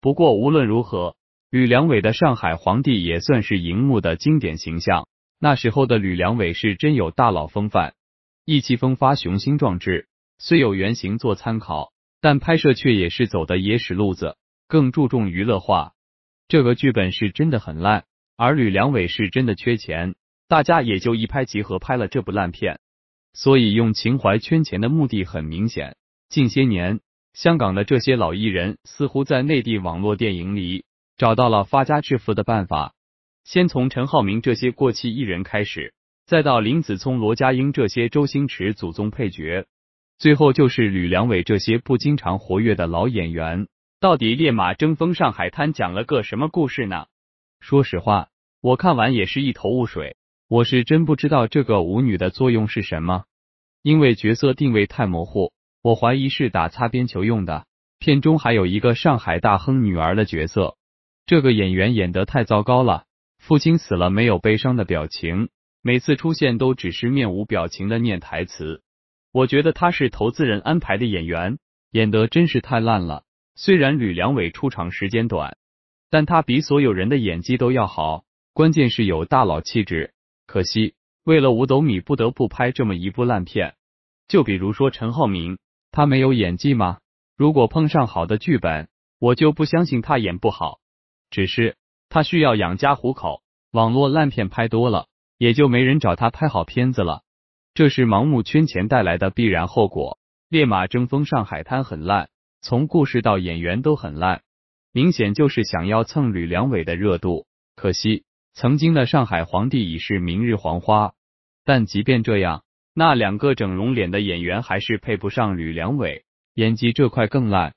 不过无论如何，吕良伟的上海皇帝也算是荧幕的经典形象。那时候的吕良伟是真有大佬风范，意气风发、雄心壮志。虽有原型做参考，但拍摄却也是走的野史路子，更注重娱乐化。这个剧本是真的很烂，而吕良伟是真的缺钱，大家也就一拍即合拍了这部烂片。所以用情怀圈钱的目的很明显。近些年。香港的这些老艺人似乎在内地网络电影里找到了发家致富的办法。先从陈浩民这些过气艺人开始，再到林子聪、罗家英这些周星驰祖宗配角，最后就是吕良伟这些不经常活跃的老演员。到底《烈马争锋上海滩》讲了个什么故事呢？说实话，我看完也是一头雾水。我是真不知道这个舞女的作用是什么，因为角色定位太模糊。我怀疑是打擦边球用的。片中还有一个上海大亨女儿的角色，这个演员演得太糟糕了。父亲死了没有悲伤的表情，每次出现都只是面无表情的念台词。我觉得他是投资人安排的演员，演得真是太烂了。虽然吕良伟出场时间短，但他比所有人的演技都要好，关键是有大佬气质。可惜为了五斗米，不得不拍这么一部烂片。就比如说陈浩民。他没有演技吗？如果碰上好的剧本，我就不相信他演不好。只是他需要养家糊口，网络烂片拍多了，也就没人找他拍好片子了。这是盲目圈钱带来的必然后果。烈马争锋上海滩很烂，从故事到演员都很烂，明显就是想要蹭吕良伟的热度。可惜曾经的上海皇帝已是明日黄花。但即便这样。那两个整容脸的演员还是配不上吕良伟，演技这块更烂。